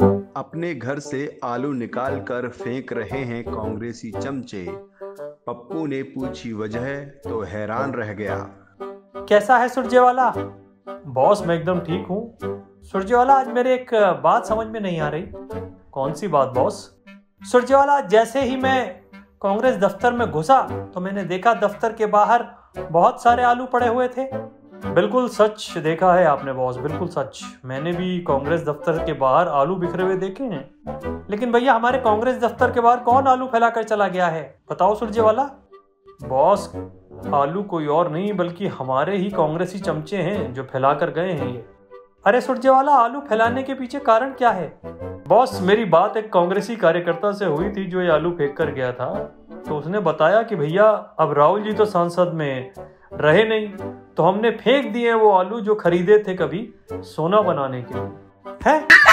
अपने घर से आलू निकाल कर फेंक रहे हैं कांग्रेसी चमचे। पप्पू ने पूछी वजह तो हैरान रह गया। कैसा है सुरजेवाला? बॉस, मैं एकदम ठीक हूँ। सुरजेवाला, आज मेरे एक बात समझ में नहीं आ रही। कौन सी बात, बॉस? सुरजेवाला, जैसे ही मैं कांग्रेस दफ्तर में घुसा तो मैंने देखा दफ्तर के बाहर बहुत सारे आलू पड़े हुए थे। बिल्कुल सच देखा है आपने बॉस बिल्कुल सच। मैंने भी कांग्रेस दफ्तर के बाहर आलू बिखरे हुए देखे हैं। लेकिन भैया, हमारे कांग्रेस दफ्तर के बाहर कौन आलू फैला कर चला गया है? बताओ सुरजे वाला बॉस आलू कोई और नहीं, बल्कि हमारे ही कांग्रेसी चमचे हैं जो फैला कर गए हैं ये। अरे सुरजे वाला आलू फैलाने के पीछे कारण क्या है? बॉस मेरी बात एक कांग्रेसी कार्यकर्ता से हुई थी जो ये आलू फेंक कर गया था। तो उसने बताया कि भैया, अब राहुल जी तो सांसद में रहे नहीं तो हमने फेंक दिए वो आलू जो खरीदे थे कभी सोना बनाने के लिए। है?